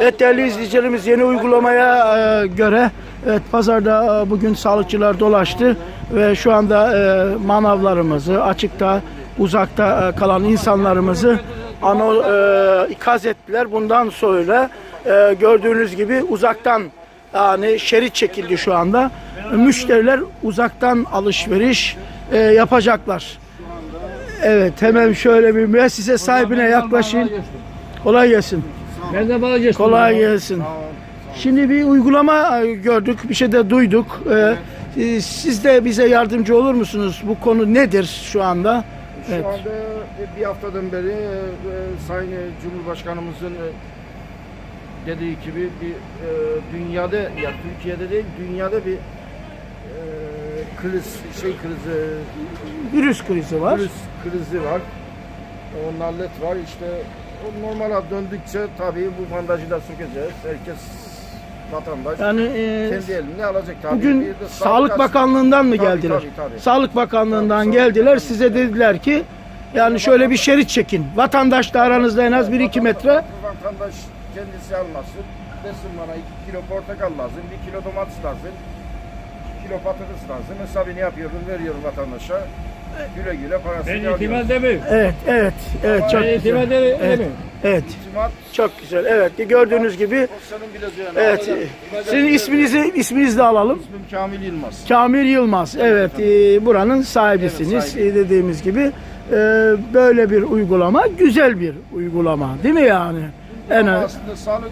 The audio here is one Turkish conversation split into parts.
Evet değerli izleyicilerimiz yeni uygulamaya e, göre evet pazarda e, bugün sağlıkçılar dolaştı ve şu anda e, manavlarımızı açıkta uzakta kalan insanlarımızı ano, e, ikaz ettiler. Bundan sonra e, gördüğünüz gibi uzaktan yani şerit çekildi şu anda. Müşteriler uzaktan alışveriş e, yapacaklar. Evet hemen şöyle bir müessese sahibine yaklaşın. Kolay gelsin. Nereden bağlayacaksın? Kolay gelsin. Şimdi bir uygulama gördük, bir şey de duyduk. Ee, e, Siz de bize yardımcı olur musunuz? Bu konu nedir şu anda? Şu Evet. anda e, bir haftadan beri e, e, Sayın Cumhurbaşkanımızın e, dediği gibi bir e, dünyada ya Türkiye'de değil dünyada bir kriz şey krizi Virüs krizi var. kriz krizi var. O nallet var işte normala döndükçe tabii bu bandajı da sökeceğiz. Herkes vatandaş Yani e, kendi elinde alacak tabii. bugün Bir de Sağlık as- Bakanlığı'ndan mı Tabii, geldiler? tabii, tabii. Sağlık Bakanlığı'ndan Tabii, geldiler. Sağlık Size dediler ki yani şöyle bir şerit çekin. Vatandaş da aranızda en az 1-2 metre. Vatandaş kendisi almasın. Desin bana 2 kilo portakal lazım, 1 kilo domates lazım, 2 kilo patates lazım. Hesabını yapıyorum, veriyorum vatandaşa. Güle güle parasını Ben alıyor. itimat demiyorum. Evet, evet, evet çok Ben itimat güzel. ederim. Evet, evet, İtimat, çok güzel. Evet, gördüğünüz gibi. Evet. Sizin isminizi isminizi de alalım. İsmim Kamil Yılmaz. Kamil Yılmaz. Evet, e, buranın sahibisiniz. Evet, sahibi. Dediğimiz gibi e, böyle bir uygulama güzel bir uygulama, değil mi yani? En Ama aslında sağlık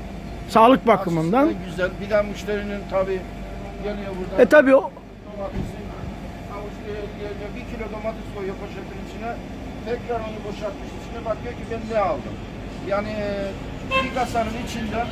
sağlık bakımından. güzel. Bir de müşterinin tabii geliyor buradan E tabii o bir kilo domates koyuyor poşetin içine. Tekrar onu boşaltmış içine bakıyor ki ben ne aldım. Yani e, bir kasanın içinden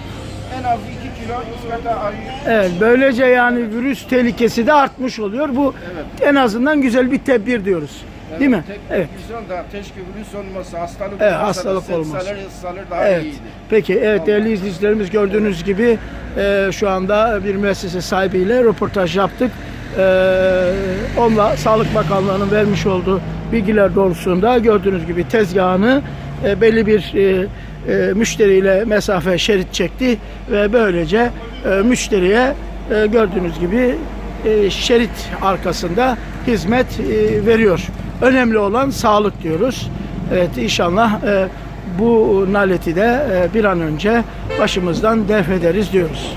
en az 2 kilo ıskata ayı evet böylece yani virüs tehlikesi de artmış oluyor. Bu Evet. en azından güzel bir tedbir diyoruz. Değil mi? Tek Evet. Güzel da keşke virüs olmasa, hastalık Evet, olmasa hastalık da olmaz. ıssalar daha Evet. iyiydi. Peki evet değerli izleyicilerimiz gördüğünüz gibi e, şu anda bir müessese sahibiyle röportaj yaptık. E, onunla Sağlık Bakanlığı'nın vermiş olduğu bilgiler doğrultusunda gördüğünüz gibi tezgahını e, belli bir e, e, müşteriyle mesafe şerit çekti ve böylece e, müşteriye e, gördüğünüz gibi e, şerit arkasında hizmet e, veriyor. Önemli olan sağlık diyoruz. Evet inşallah e, bu naleti de e, bir an önce başımızdan def ederiz diyoruz.